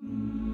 Mm-hmm.